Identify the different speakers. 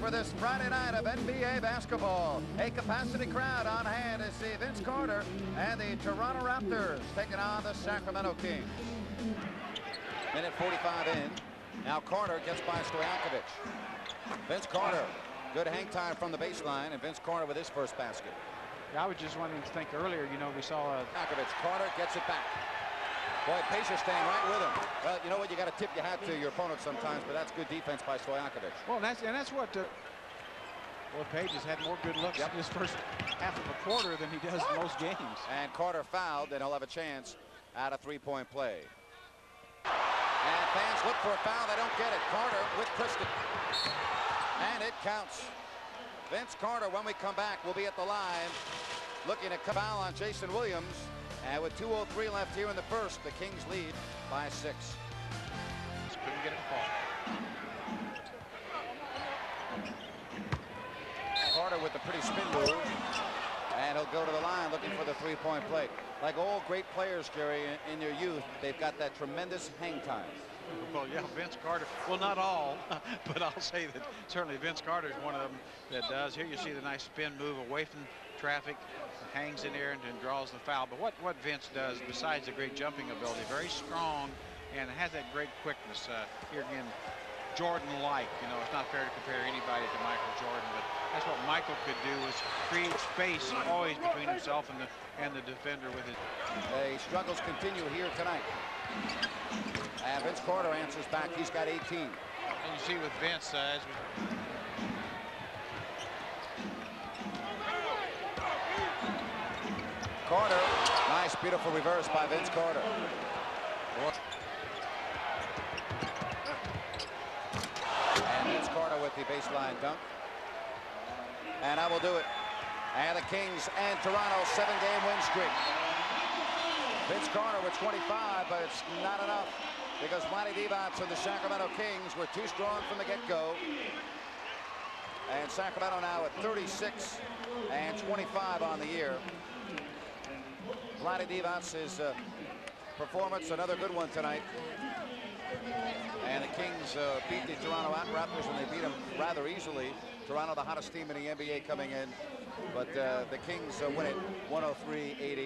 Speaker 1: for this Friday night of NBA basketball. A capacity crowd on hand to see Vince Carter and the Toronto Raptors taking on the Sacramento Kings. Minute 45 in. Now Carter gets by Stojakovic. Vince Carter. Good hang time from the baseline, and Vince Carter with his first basket.
Speaker 2: Yeah, I was just wanting to think earlier, you know, we saw a...
Speaker 1: Stojakovic. Carter gets it back. Boy, Peja's staying right with him. Well, you know what? You got to tip your hat to your opponent sometimes, but that's good defense by Stojakovic.
Speaker 2: Well, and that's, and that's what... Uh, well, Peja has had more good looks yep. in his first half of a quarter than he does in most games.
Speaker 1: And Carter fouled, and he'll have a chance at a three-point play. And fans look for a foul. They don't get it. Carter with Kristen. And it counts. Vince Carter, when we come back, will be at the line looking at foul on Jason Williams. And with 2.03 left here in the first, the Kings lead by six.
Speaker 2: Just couldn't get it fall.
Speaker 1: Carter with the pretty spin move. And he'll go to the line looking for the three-point play. Like all great players, Gary, in, their youth, they've got that tremendous hang time.
Speaker 2: Well, yeah, Vince Carter. Well, not all, but I'll say that certainly Vince Carter is one of them that does. Here you see the nice spin move away from traffic, hangs in there and, draws the foul. But what, what Vince does, besides the great jumping ability, very strong and has that great quickness. Uh, here again, Jordan-like. You know, it's not fair to compare anybody to Michael Jordan, but that's what Michael could do is create space always between himself and the and the defender with his.
Speaker 1: The struggles continue here tonight. And Vince Carter answers back. He's got 18. And
Speaker 2: you see with Vince, uh, as we
Speaker 1: Carter. Nice, beautiful reverse by Vince Carter. And Vince Carter with the baseline dunk. And I will do it. And the Kings and Toronto seven-game win streak. Vince Carter with 25, but it's not enough because Vlade Divac and the Sacramento Kings were too strong from the get-go. And Sacramento now at 36 and 25 on the year. Vlade Divac's uh, performance, another good one tonight. And the Kings uh, beat the Toronto Raptors, and they beat them rather easily. Toronto, the hottest team in the NBA coming in. But uh, the Kings uh, win it 103-88.